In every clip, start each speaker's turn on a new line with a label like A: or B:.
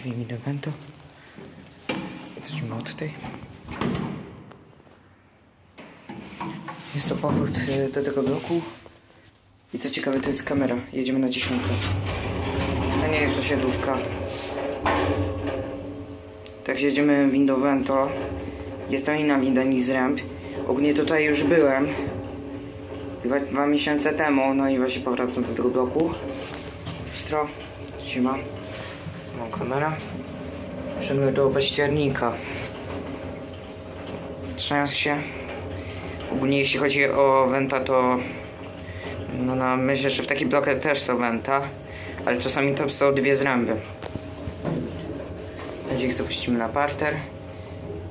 A: drzwi mi do wentu. Zacznijmy od tej. Jest to powrót y, do tego bloku. I co ciekawe, to jest kamera. Jedziemy na dziesiątkę. A nie jest to siedówka. Tak, jedziemy windą Vento. Jest to inna winda niż z ramp. Ogólnie tutaj już byłem. Dwa, dwa miesiące temu, no i właśnie powracam do tego bloku. Stro, siema. Mam kamera. Przemy do października. Trzęsę się. Ogólnie jeśli chodzi o Venta, to no, no, myślę, że w takich blokach też są Venta, ale czasami to są dwie zręby. Będzie ich zapuścimy na parter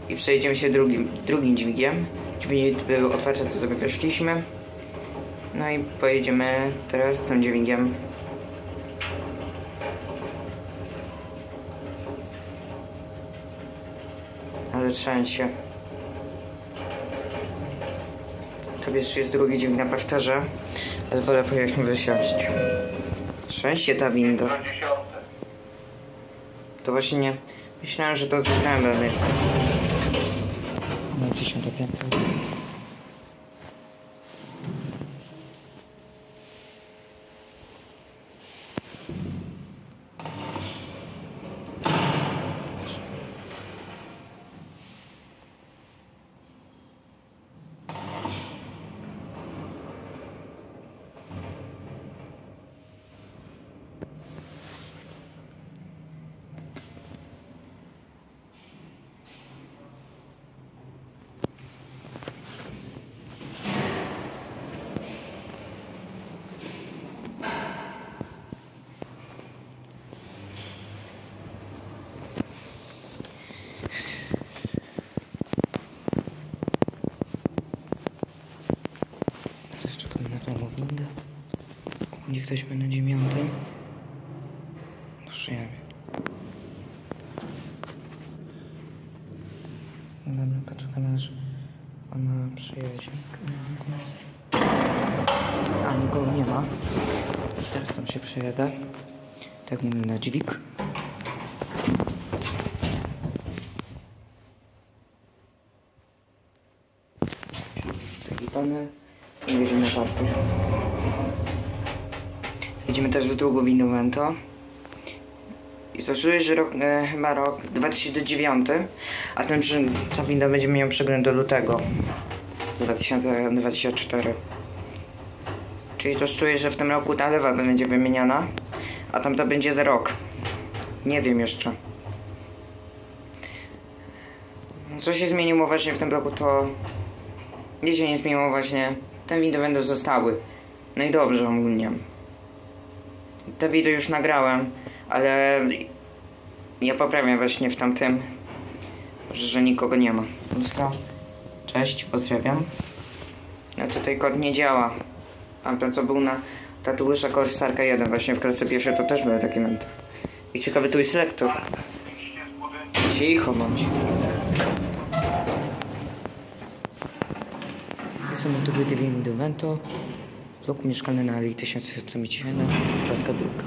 A: i przejdziemy się drugim, drugim dźwigiem. Drzwi były otwarte, to sobie weszliśmy. No i pojedziemy teraz tym dźwigiem. Ale trzęsie. To jeszcze jest drugi dźwig na parterze, ale wolę pojechać wysiąść. Trzęsie ta winda. To właśnie nie. Myślałem, że to z zrębem jest. Na dziesiąte piętro. Teraz czekamy na tą windę. Niech ktoś będzie na dziewiątym. Przyjemnie. Dobra, poczekamy aż ona przyjedzie. A nikogo nie ma. Teraz tam się przejadę. Tak mówię na dźwig. Taki panel. Jedziemy na parter. Jedziemy też z drugą windą Vento. I to że rok, e, chyba rok 2009, a ten, ta winda będzie miała przegląd do lutego 2024. Czyli to czuję, że w tym roku ta lewa będzie wymieniana, a tamta będzie za rok. Nie wiem jeszcze. Co się zmieniło właśnie w tym bloku to... Nic się nie zmieniło właśnie. Te wideo będą zostały. No i dobrze ogólnie. Te wideo już nagrałem, ale ja poprawiam właśnie w tamtym, że nikogo nie ma. Polska. Cześć, pozdrawiam. No tutaj kod nie działa. Tamten co był na tatuusza Korsarka 1 właśnie w klatce pierwszej to też były takie menty. I ciekawy tu jest lektor. Cicho bądź. Są tu dwie windy Vento. Blok mieszkalny na Alei 1707, klatka druga.